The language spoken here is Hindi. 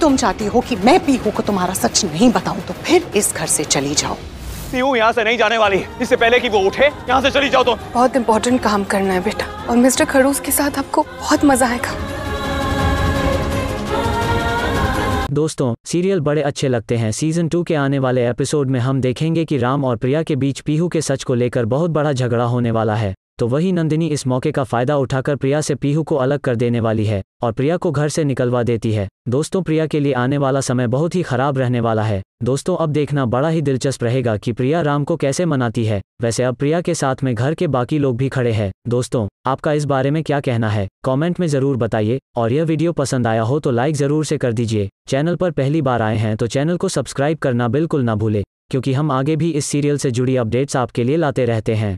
तुम चाहती हो कि मैं पीहू को तुम्हारा सच नहीं बताऊँ तो फिर इस घर से चली जाओ। पीहू यहाँ से नहीं जाने वाली इससे पहले कि वो उठे यहाँ से चली जाओ तुम बहुत इम्पोर्टेंट काम करना है बेटा और मिस्टर खड़ूस के साथ आपको बहुत मज़ा आएगा। दोस्तों सीरियल बड़े अच्छे लगते हैं। सीज़न टू के आने वाले एपिसोड में हम देखेंगे कि राम और प्रिया के बीच पीहू के सच को लेकर बहुत बड़ा झगड़ा होने वाला है। तो वही नंदिनी इस मौके का फ़ायदा उठाकर प्रिया से पीहू को अलग कर देने वाली है और प्रिया को घर से निकलवा देती है। दोस्तों, प्रिया के लिए आने वाला समय बहुत ही खराब रहने वाला है। दोस्तों, अब देखना बड़ा ही दिलचस्प रहेगा कि प्रिया राम को कैसे मनाती है। वैसे अब प्रिया के साथ में घर के बाकी लोग भी खड़े हैं। दोस्तों, आपका इस बारे में क्या कहना है? कमेंट में ज़रूर बताइए और यह वीडियो पसंद आया हो तो लाइक ज़रूर से कर दीजिए। चैनल पर पहली बार आए हैं तो चैनल को सब्सक्राइब करना बिल्कुल ना भूले, क्योंकि हम आगे भी इस सीरियल से जुड़ी अपडेट्स आपके लिए लाते रहते हैं।